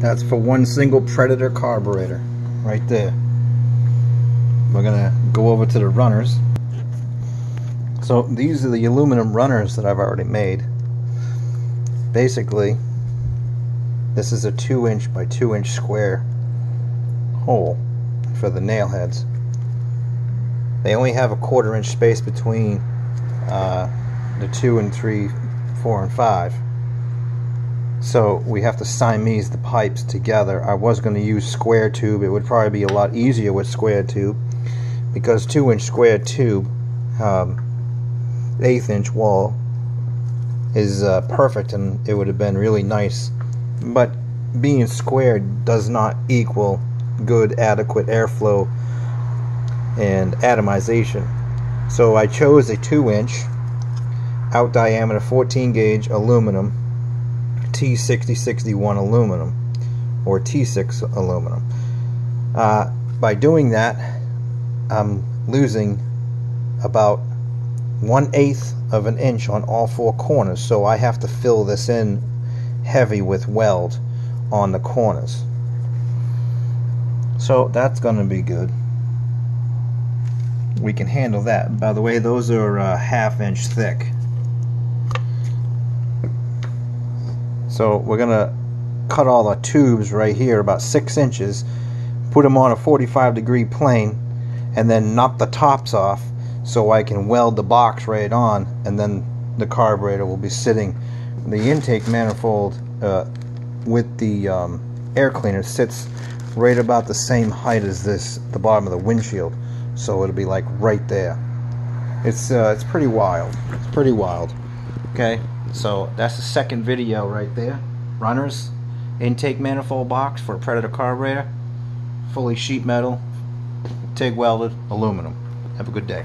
That's for one single Predator carburetor, right there. We're gonna go over to the runners. So these are the aluminum runners that I've already made. Basically, this is a two inch by two inch square hole for the Nailheads. They only have a quarter inch space between uh, the two and three, four and five. So we have to Siamese the pipes together. I was going to use square tube. It would probably be a lot easier with square tube because two inch square tube, um, eighth inch wall is uh, perfect and it would have been really nice. But being squared does not equal good adequate airflow and atomization. So I chose a 2 inch out diameter 14 gauge aluminum T6061 aluminum or T6 aluminum. Uh, by doing that, I'm losing about one eighth of an inch on all four corners, so I have to fill this in heavy with weld on the corners. So that's going to be good. We can handle that. By the way, those are uh, half inch thick. So we're going to cut all the tubes right here about six inches, put them on a 45 degree plane, and then knock the tops off so I can weld the box right on, and then the carburetor will be sitting. The intake manifold uh, with the um, air cleaner sits right about the same height as this, the bottom of the windshield. So it'll be like right there. It's uh, it's pretty wild. It's pretty wild. Okay, so that's the second video right there. Runners, intake manifold box for a Predator carburetor, fully sheet metal, TIG welded, aluminum. Have a good day.